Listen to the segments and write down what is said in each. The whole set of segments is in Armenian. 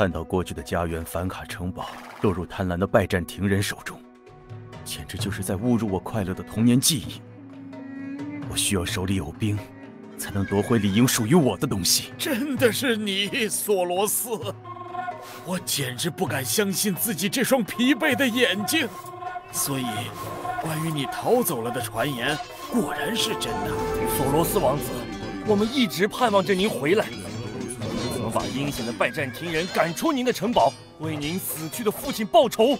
看到过去的家园反卡城堡落入贪婪的拜占庭人手中，简直就是在侮辱我快乐的童年记忆。我需要手里有兵，才能夺回理应属于我的东西。真的是你，索罗斯！我简直不敢相信自己这双疲惫的眼睛。所以，关于你逃走了的传言，果然是真的。索罗斯王子，我们一直盼望着您回来，把阴险的拜占庭人赶出您的城堡，为您死去的父亲报仇。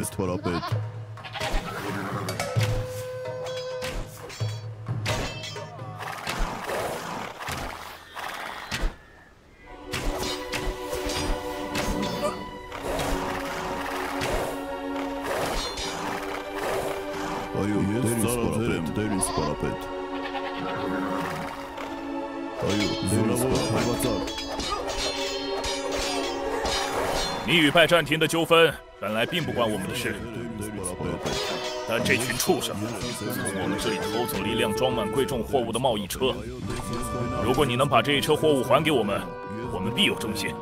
Ձեր տերիս պարապետ, Այո, ես ծառայեմ տերիս պարապետ, Այո, զորավոր հավատար, 你与拜占庭的纠纷本来并不关我们的事。但这群畜生从我们这里偷走了一辆装满贵重货物的贸易车。如果你能把这一车货物还给我们我们必有重谢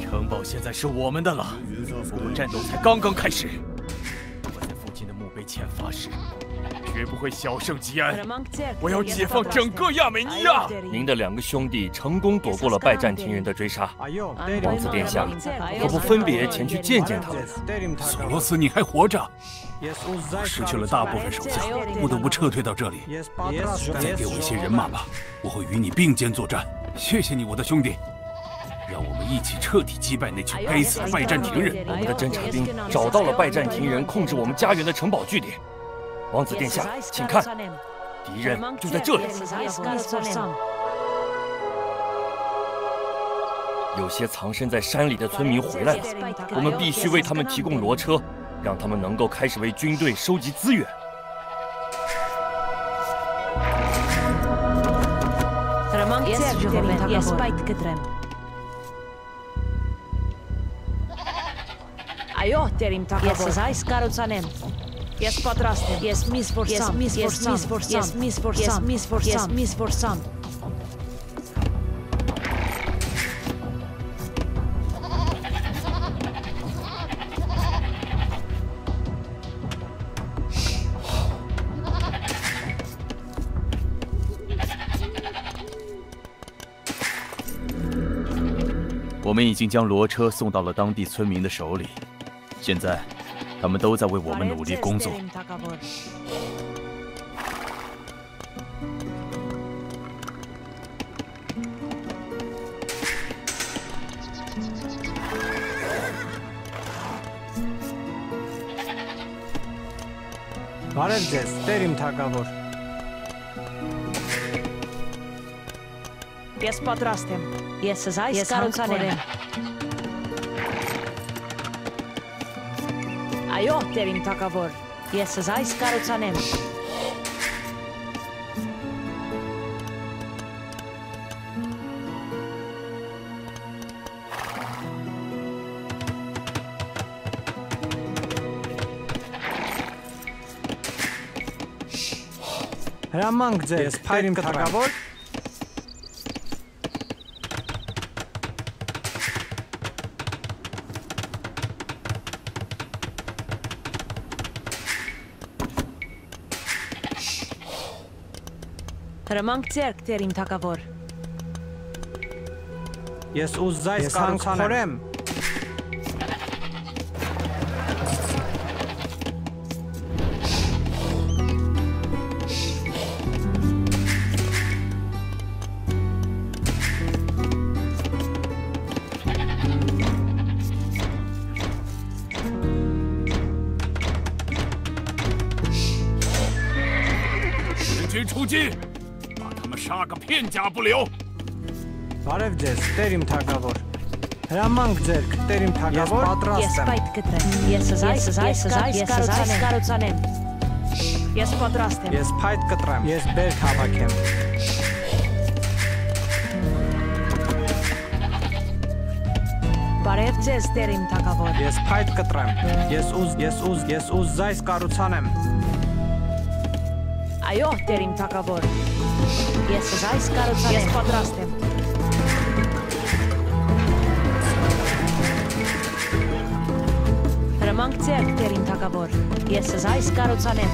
城堡现在是我们的了，不过战斗才刚刚开始。我在父亲的墓碑前发誓，绝不会小胜吉安，我要解放整个亚美尼亚。您的两个兄弟成功躲过了拜占庭人的追杀，王子殿下，何不分别前去见见他们？索罗斯，你还活着？我失去了大部分手下，不得不撤退到这里。再给我一些人马吧，我会与你并肩作战。谢谢你，我的兄弟。让我们一起彻底击败那群该死的拜占庭人。我们的侦察兵找到了拜占庭人控制我们家园的城堡据点。王子殿下，请看，敌人就在这里。有些藏身在山里的村民回来了，我们必须为他们提供骡车，让他们能够开始为军队收集资源。我们已经将骡车送到了当地村民的手里，现在他们都在为我们努力工作。Ճիշտ, ես պատրաստ եմ։ Ես ես այս կարոցան եմ։ Այո, տեր իմ թակավոր։ Ես ես այս կարոցան եմ։ Հրամանք ձեր, ես փայրիմ կթակավոր։ Հրամանք ձերք, Տեր իմ թագավոր։ Ես ուզայս կառուցանեմ։ 杀个 Ապուլիո։ Բարև ձեզ, Տեր իմ թագավոր։ Հրամանք ձերք, Տեր իմ թագավոր։ Ես պատրաստ եմ։ Ես պայտ կտրեմ։ Ես այս, այս, այս, այս, այս, այս կարոցանեմ։ Ես պատրաստ եմ։ Ես փայտ կտրեմ։ Ես բերք հավաքեմ։ Բարև ձեզ, Տեր իմ թագավոր։ Ես փայտ կտրեմ։ Ես ուզ, ես ուզ, ես ուզ զայս կառուցանեմ։ Այո, Տեր իմ թագավոր։ Ես այս կառուցանեմ։ Ես պատրաստ եմ։ Հրամանք ձեր, Տեր իմ թագավոր։ Ես այս կառուցանեմ։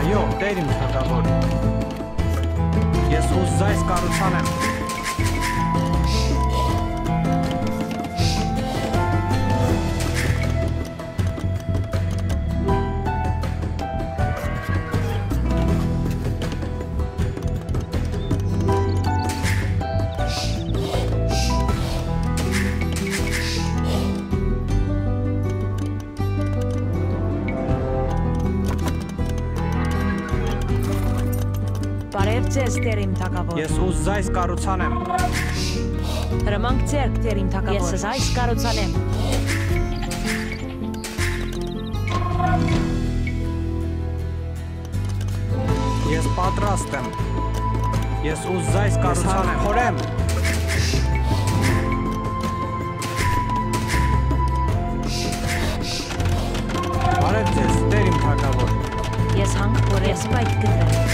Այո, Տեր իմ թագավոր։ Ես ուզայս կառուցանեմ։ թագավոր։ Ես ուզ զայս կառուցանեմ։ Հրամանք ձերք, Տեր իմ թագավոր։ Ես զայս կառուցանեմ։ Ես պատրաստ եմ։ Ես ուզ զայս կառուցանեմ։ Խորեմ։ Բարև ձեզ, Տեր իմ թագավոր։ Ես հանք որ ես պայթ կտրեմ։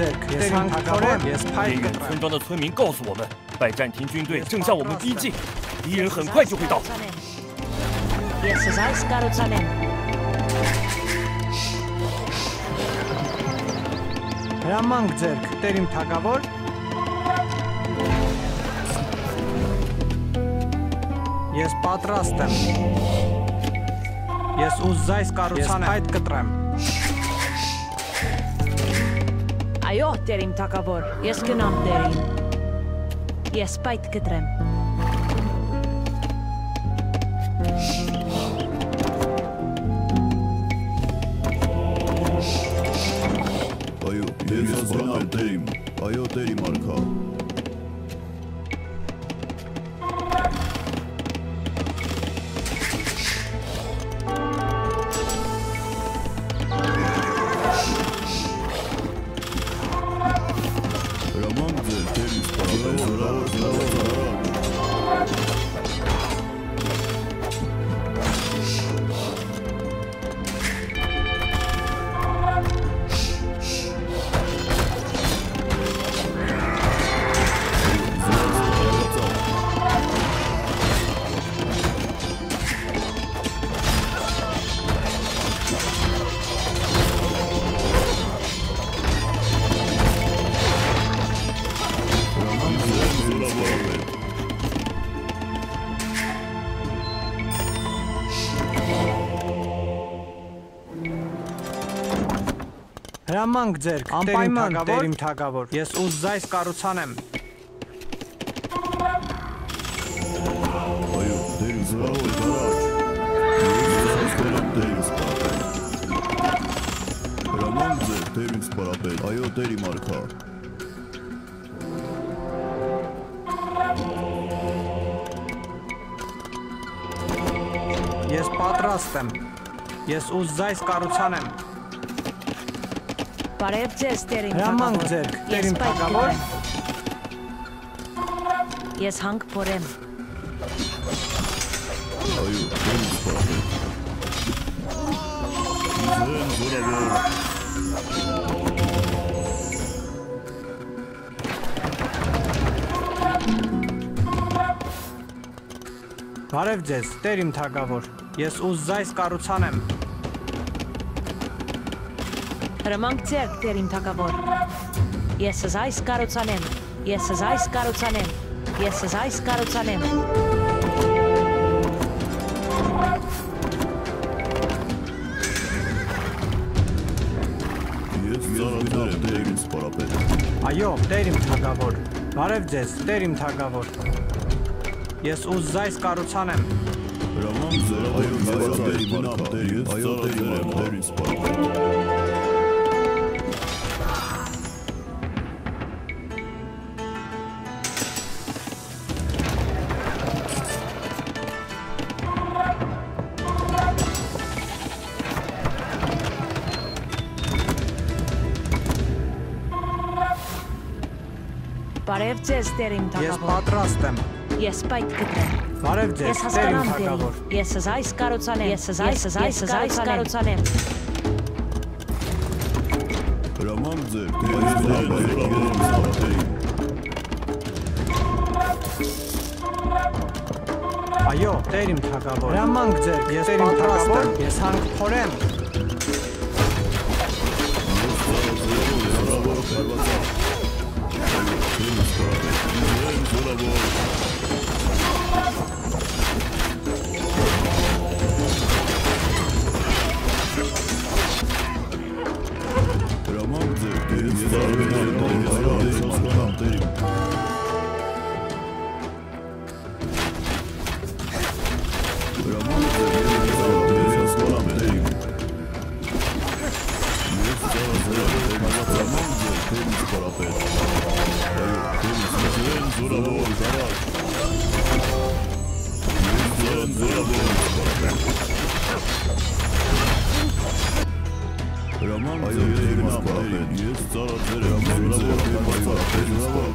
Հրամանք ձերք, ես հանքորեմ, ես փայտ 远远村庄的村民告诉我们，拜占庭军队正向我们逼近，敌人很快就会到。 Ես զայս կառուցանեմ։ Հրամանք ձերք, Տեր իմ թագավոր։ Ես պատրաստ եմ։ Ես ուզ զայս կառուցանեմ, ես փայտ կտրեմ։ Այո, Տեր իմ թագավոր, ես գնամ Տերին։ Ես պայթ կտրեմ։ Այո, ես եմ Տերիմ։ Այո, Տերի մարքա։ Հրամանք ձերք, անպայման դեր իմ թագավոր։ Ես ուզզայս կառուցան եմ։ Այո, դեր զրավոյ դարաջ։ Հրամանք ձերք, դեր ինձ պարապել, այո, դեր իմ արքա։ Ես պատրաստ եմ։ Ես ուզզայս կառուցան եմ։ Բարև ձեզ, Տերիմ Հրամանք ձերք, Տերիմ թագավոր։ Ես հանք փորեմ։ Այո, դեմ սպառապետ։ Ձեն զորավոր։ Բարև ձեզ, Տերիմ թագավոր։ Ես ուզ զայս կառուցանեմ։ Հրամանք ձերք, Տերիմ թագավոր։ Ես զայս կառուցանեմ։ Ես զայս կառուցանեմ։ Ես զայս կառուցանեմ։ Ես ծառայել եմ դերին սպառապետ։ Այո, Տերիմ թագավոր։ Բարև ձեզ, Տերիմ թագավոր։ Ես ուզ զայս կառուցանեմ։ Հրաման ձեր այո ծառայել եմ դերին, այո ծառայել եմ դերին սպառապետ։ Բարև ձեզ, Տերիմ Ես թագավոր։ պատրաստ եմ։ Ես պայթ կտրեմ։ Բարև ձեզ, Ես Տերիմ հասկանամ, թագավոր։ Ես զայս կառուցանեմ։ Ես զայս զայս զայս կառուցանեմ։ Հրաման ձեր դերին սպառապետ։ Այո, Տերիմ թագավոր։ Հրամանք ձեր, ես պատրաստ եմ։ 돌아보 դերին ձեր զորավոր զարակ։ Ես եմ Հրաման ձեր դերին սպառապետ։ Ես ծառայել եմ զորավոր զարակ։ Զորավոր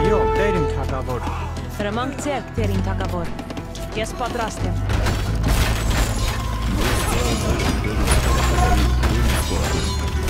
Այո, Տերիմ թագավոր։ Հրամանք ձերք, Տերիմ թագավոր։ Ես պատրաստ եմ։ Այո,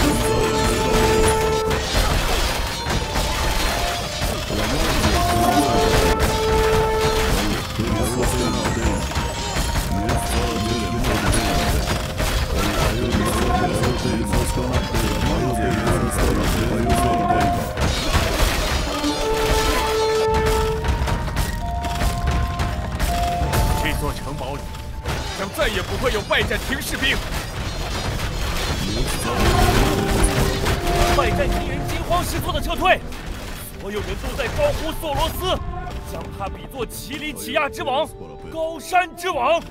慌失措的撤退，所有人都在高呼索罗斯，将他比作奇里乞亚之王、高山之王。